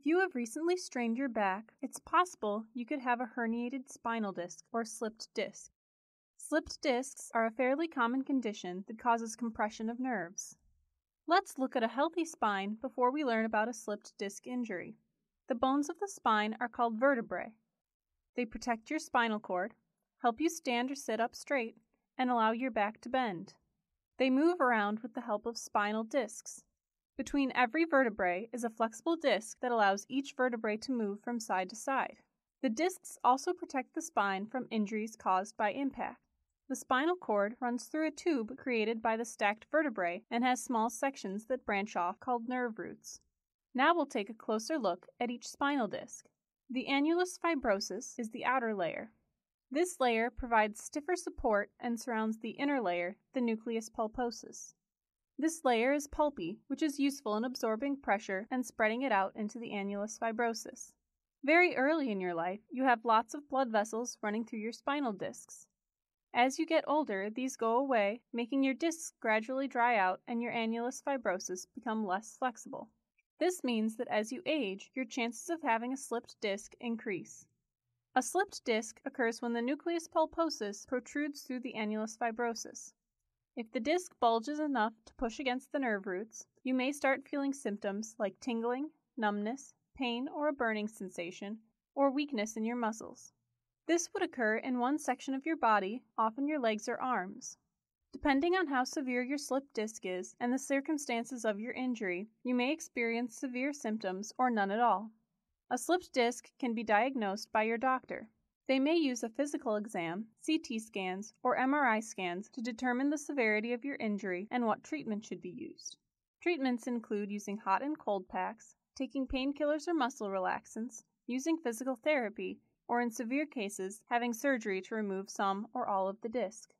If you have recently strained your back, it's possible you could have a herniated spinal disc or slipped disc. Slipped discs are a fairly common condition that causes compression of nerves. Let's look at a healthy spine before we learn about a slipped disc injury. The bones of the spine are called vertebrae. They protect your spinal cord, help you stand or sit up straight, and allow your back to bend. They move around with the help of spinal discs. Between every vertebrae is a flexible disc that allows each vertebrae to move from side to side. The discs also protect the spine from injuries caused by impact. The spinal cord runs through a tube created by the stacked vertebrae and has small sections that branch off called nerve roots. Now we'll take a closer look at each spinal disc. The annulus fibrosus is the outer layer. This layer provides stiffer support and surrounds the inner layer, the nucleus pulposus. This layer is pulpy, which is useful in absorbing pressure and spreading it out into the annulus fibrosus. Very early in your life, you have lots of blood vessels running through your spinal discs. As you get older, these go away, making your discs gradually dry out and your annulus fibrosus become less flexible. This means that as you age, your chances of having a slipped disc increase. A slipped disc occurs when the nucleus pulposus protrudes through the annulus fibrosus. If the disc bulges enough to push against the nerve roots, you may start feeling symptoms like tingling, numbness, pain or a burning sensation, or weakness in your muscles. This would occur in one section of your body, often your legs or arms. Depending on how severe your slipped disc is and the circumstances of your injury, you may experience severe symptoms or none at all. A slipped disc can be diagnosed by your doctor. They may use a physical exam, CT scans, or MRI scans to determine the severity of your injury and what treatment should be used. Treatments include using hot and cold packs, taking painkillers or muscle relaxants, using physical therapy, or in severe cases, having surgery to remove some or all of the disc.